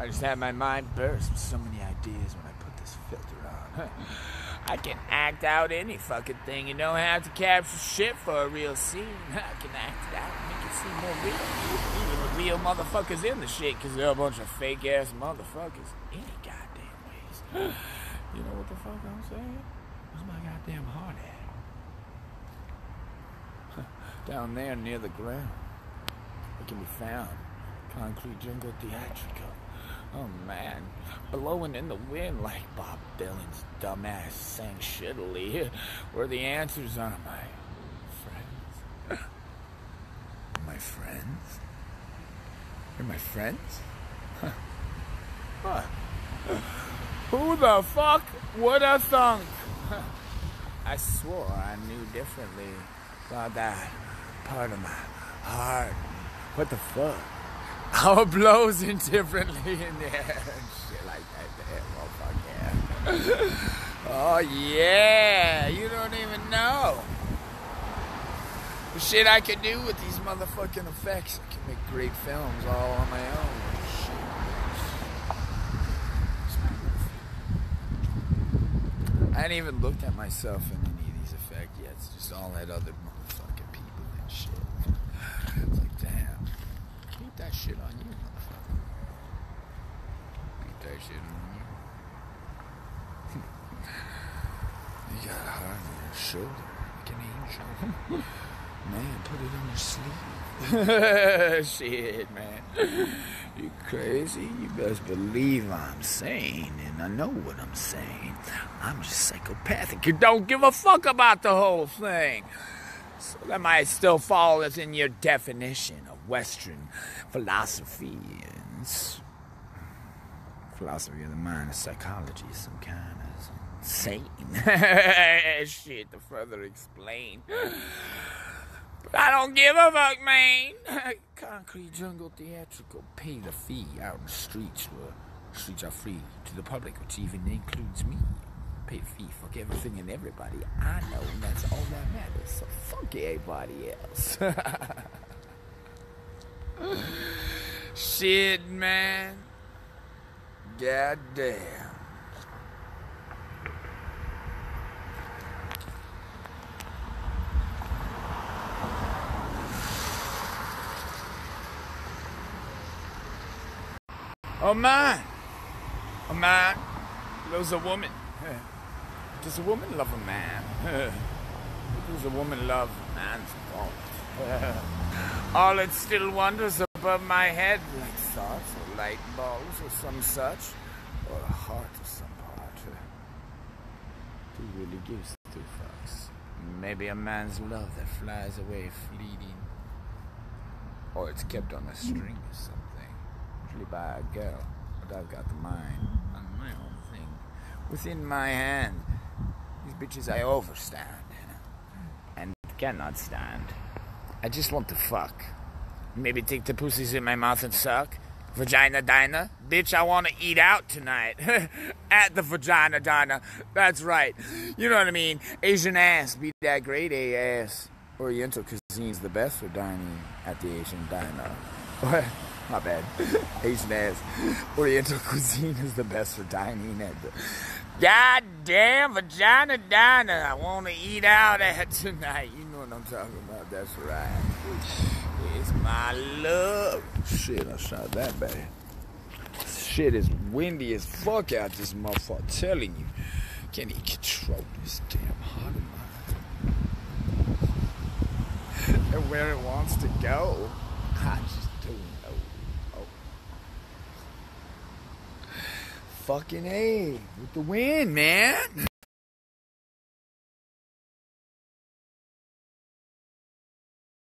I just had my mind burst with so many ideas when I put this filter on. I can act out any fucking thing. You don't have to capture shit for a real scene. I can act it out and make it seem more real. Even the real motherfuckers in the shit, because they're a bunch of fake ass motherfuckers. Any goddamn ways. You know what the fuck I'm saying? Where's my goddamn heart at? Down there near the ground. It can be found. Concrete jungle theatrical. Oh man, blowing in the wind like Bob Dylan's dumbass sang shittily. Where the answers are, my friends. My friends? You're my friends? Huh. What? Who the fuck would have thunk? I swore I knew differently about that part of my heart. What the fuck? How it blows indifferently in the air and shit like that. Damn, motherfucker. Yeah. oh yeah, you don't even know. The shit I can do with these motherfucking effects. I can make great films all on my own. I hadn't even looked at myself in any of these effects yet. It's just all that other motherfucking people and shit. It's like, damn. Keep that shit on you, motherfucker. Keep that shit on you. you got a heart on your shoulder like an angel. Man, put it on your sleeve. shit, man. You crazy? You best believe I'm sane, and I know what I'm saying. I'm just psychopathic. You don't give a fuck about the whole thing. So that might still fall within your definition of Western philosophy and philosophy of the mind, psychology, some kind of insane shit to further explain. I don't give a fuck, man. Concrete jungle theatrical. Pay the fee out in the streets where streets are free to the public, which even includes me. Pay a fee, fuck everything and everybody. I know, and that's all that matters. So fuck everybody else. Shit, man. God damn. Oh man, a man loves a woman. Does a woman love a man? Does a woman love a man's fault? All it still wanders above my head like thoughts or light bulbs or some such, or a heart of some part. Who really gives two fucks? Maybe a man's love that flies away fleeting, or it's kept on a string or something usually by a girl, but I've got mind on my own thing within my hand. These bitches I overstand and cannot stand. I just want to fuck. Maybe take the pussies in my mouth and suck. Vagina diner? Bitch, I want to eat out tonight. At the vagina diner. That's right. You know what I mean? Asian ass. Be that great ass. Oriental cuisine's the best for dining at the Asian diner. My bad. Asian ass. Oriental cuisine is the best for dining at the goddamn vagina diner. I want to eat out at tonight. You know what I'm talking about. That's right. My love. Shit, I shot that bad. Shit is windy as fuck out this motherfucker. telling you. Can't even control this damn heart of mine. and where it wants to go. I just fucking A with the wind, man.